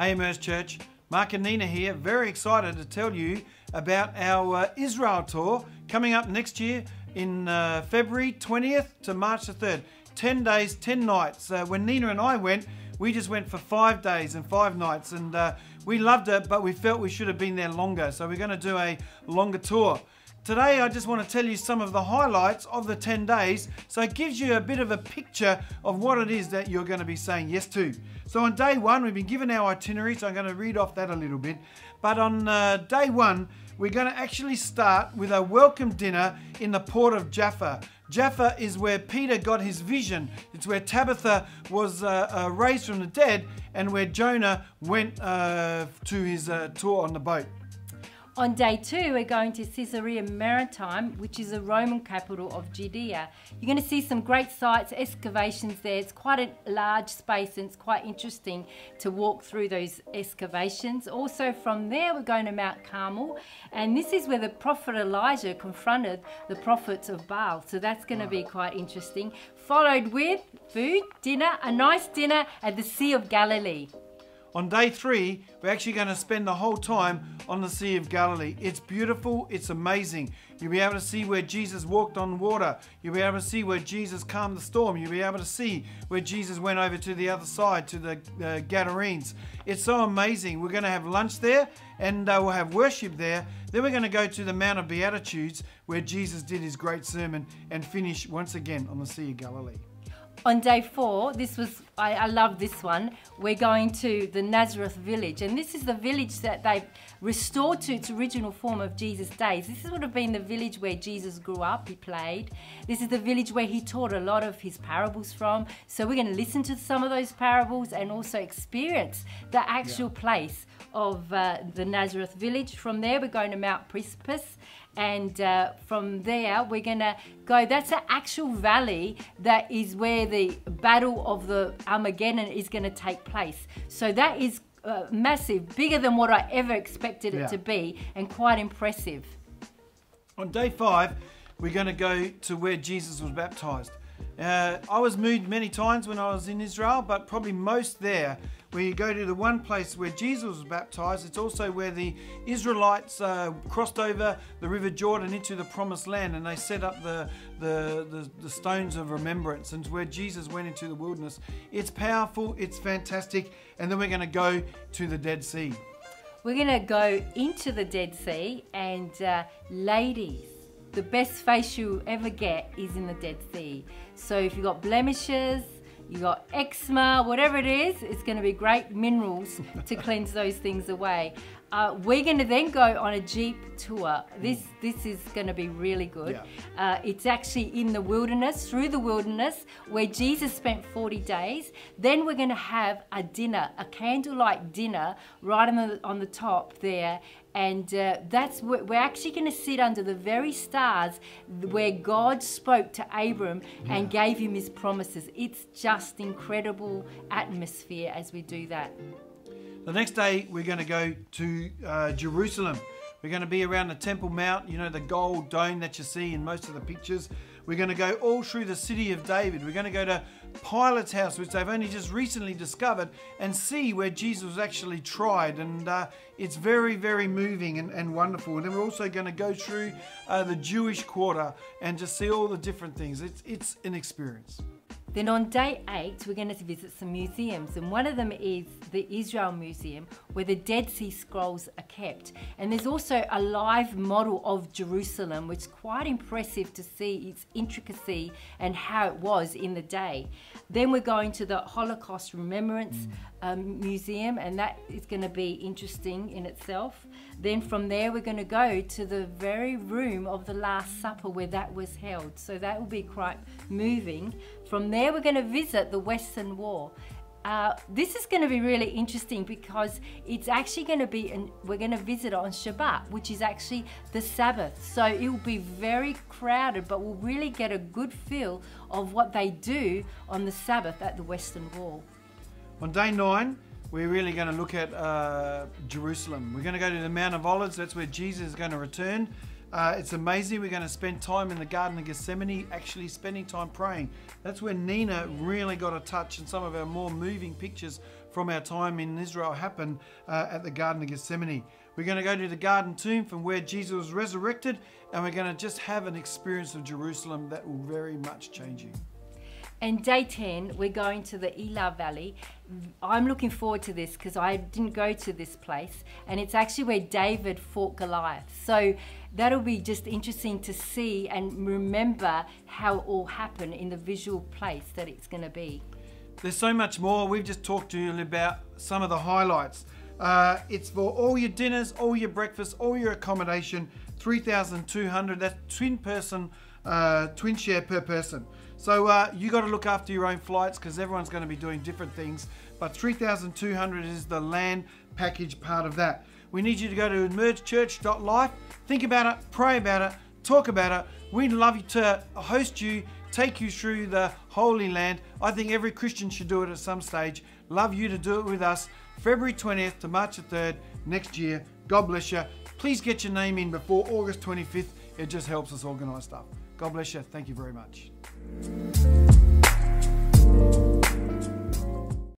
Hey, Emerge Church. Mark and Nina here. Very excited to tell you about our uh, Israel tour coming up next year in uh, February 20th to March the 3rd. 10 days, 10 nights. Uh, when Nina and I went, we just went for five days and five nights, and uh, we loved it, but we felt we should have been there longer. So we're going to do a longer tour. Today, I just want to tell you some of the highlights of the 10 days so it gives you a bit of a picture of what it is that you're going to be saying yes to. So, on day one, we've been given our itinerary, so I'm going to read off that a little bit. But on uh, day one, we're going to actually start with a welcome dinner in the port of Jaffa. Jaffa is where Peter got his vision. It's where Tabitha was uh, uh, raised from the dead and where Jonah went uh, to his uh, tour on the boat. On day two, we're going to Caesarea Maritima, which is the Roman capital of Judea. You're going to see some great sites, excavations there. It's quite a large space and it's quite interesting to walk through those excavations. Also, from there, we're going to Mount Carmel, and this is where the prophet Elijah confronted the prophets of Baal. So that's going to be quite interesting. Followed with food, dinner, a nice dinner at the Sea of Galilee. On day three, we're actually going to spend the whole time on the Sea of Galilee. It's beautiful, it's amazing. You'll be able to see where Jesus walked on water. You'll be able to see where Jesus calmed the storm. You'll be able to see where Jesus went over to the other side, to the uh, Gadarenes. It's so amazing. We're going to have lunch there and uh, we'll have worship there. Then we're going to go to the Mount of Beatitudes where Jesus did his great sermon and finish once again on the Sea of Galilee. On day four, this was, I, I love this one. We're going to the Nazareth village, and this is the village that they've restored to its original form of Jesus' days. This would have been the village where Jesus grew up, he played. This is the village where he taught a lot of his parables from. So we're going to listen to some of those parables and also experience the actual yeah. place of uh, the Nazareth village. From there, we're going to Mount Precipice and uh, from there we're gonna go that's an actual valley that is where the battle of the armageddon is gonna take place so that is uh, massive bigger than what i ever expected it yeah. to be and quite impressive on day five we're going to go to where jesus was baptized uh, I was moved many times when I was in Israel, but probably most there, where you go to the one place where Jesus was baptized. It's also where the Israelites uh, crossed over the River Jordan into the Promised Land, and they set up the, the, the, the stones of remembrance, and where Jesus went into the wilderness. It's powerful, it's fantastic, and then we're going to go to the Dead Sea. We're going to go into the Dead Sea, and uh, ladies, the best face you ever get is in the Dead Sea. So if you've got blemishes, you got eczema, whatever it is, it's going to be great minerals to cleanse those things away. Uh, we're going to then go on a jeep tour. This this is going to be really good. Yeah. Uh, it's actually in the wilderness, through the wilderness, where Jesus spent 40 days. Then we're going to have a dinner, a candlelight dinner, right on the on the top there, and uh, that's where we're actually going to sit under the very stars where God spoke to Abram yeah. and gave him his promises. It's just incredible atmosphere as we do that. The next day, we're going to go to uh, Jerusalem. We're going to be around the Temple Mount, you know, the gold dome that you see in most of the pictures. We're going to go all through the city of David. We're going to go to Pilate's house, which they've only just recently discovered, and see where Jesus was actually tried. And uh, it's very, very moving and, and, wonderful. And then we're also going to go through uh, the Jewish quarter and just see all the different things. It's, it's an experience. Then on day eight, we're going to visit some museums, and one of them is the Israel Museum, where the Dead Sea Scrolls are kept. And there's also a live model of Jerusalem, which is quite impressive to see its intricacy and how it was in the day. Then we're going to the Holocaust Remembrance mm. um, Museum, and that is going to be interesting in itself. Then from there, we're going to go to the very room of the Last Supper where that was held. So that will be quite moving. From there, we're going to visit the Western Wall. Uh, this is going to be really interesting because it's actually going to be, an, we're going to visit on Shabbat, which is actually the Sabbath. So it will be very crowded, but we'll really get a good feel of what they do on the Sabbath at the Western Wall. On day nine, we're really going to look at uh, Jerusalem. We're going to go to the Mount of Olives. That's where Jesus is going to return Uh, it's amazing. We're going to spend time in the Garden of Gethsemane, actually spending time praying. That's where Nina really got a touch, and some of our more moving pictures from our time in Israel happened uh, at the Garden of Gethsemane. We're going to go to the Garden Tomb from where Jesus was resurrected, and we're going to just have an experience of Jerusalem that will very much change you. And day 10, we're going to the Elah Valley. I'm looking forward to this because I didn't go to this place. And it's actually where David fought Goliath. So that'll be just interesting to see and remember how it all happened in the visual place that it's going to be. There's so much more. We've just talked to you about some of the highlights. Uh, it's for all your dinners, all your breakfast, all your accommodation, 3,200. That's twin person, uh, twin share per person. So uh, you got to look after your own flights because everyone's going to be doing different things. But 3,200 is the land package part of that. We need you to go to emergechurch.life, think about it, pray about it, talk about it. We'd love you to host you, take you through the Holy Land. I think every Christian should do it at some stage. Love you to do it with us. February 20th to March the 3rd next year. God bless you. Please get your name in before August 25th. It just helps us organise stuff. God bless you. Thank you very much.